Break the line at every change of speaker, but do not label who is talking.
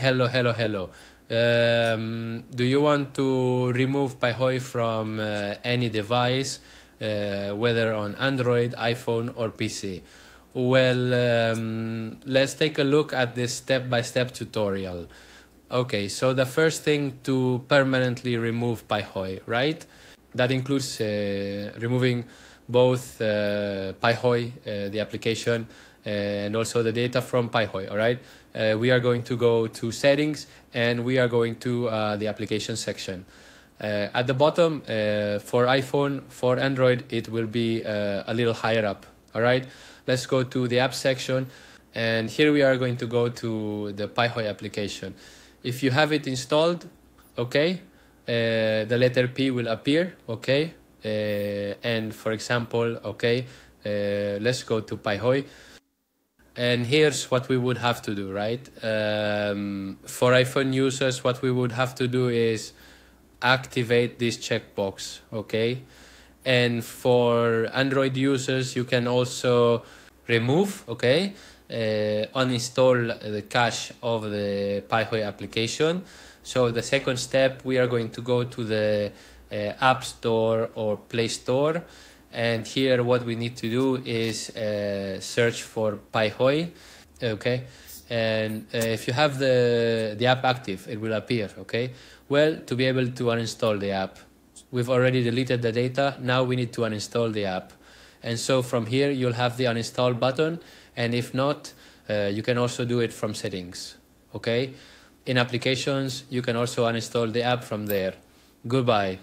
hello, hello, hello. Um, do you want to remove PayJoy from uh, any device, uh, whether on Android, iPhone, or PC? Well, um, let's take a look at this step-by-step tutorial. Okay, so the first thing to permanently remove PayJoy, right? That includes uh, removing both uh, uh, the application, and also the data from PayJoy, all right? Uh, we are going to go to settings and we are going to uh, the application section. Uh, at the bottom, uh, for iPhone, for Android, it will be uh, a little higher up, all right? Let's go to the app section and here we are going to go to the PayJoy application. If you have it installed, okay, uh, the letter P will appear, okay? and for example, okay, let's go to PayJoy and here's what we would have to do, right? Um, for iPhone users, what we would have to do is activate this checkbox, okay? And for Android users, you can also remove, okay? Uh, uninstall the cache of the PayJoy application. So the second step, we are going to go to the uh, App Store or Play Store and here what we need to do is uh, search for PayJoy okay? And uh, if you have the the app active it will appear okay? Well to be able to uninstall the app. We've already deleted the data. Now we need to uninstall the app. And so from here you'll have the uninstall button. And if not uh, you can also do it from settings okay? In applications you can also uninstall the app from there. Goodbye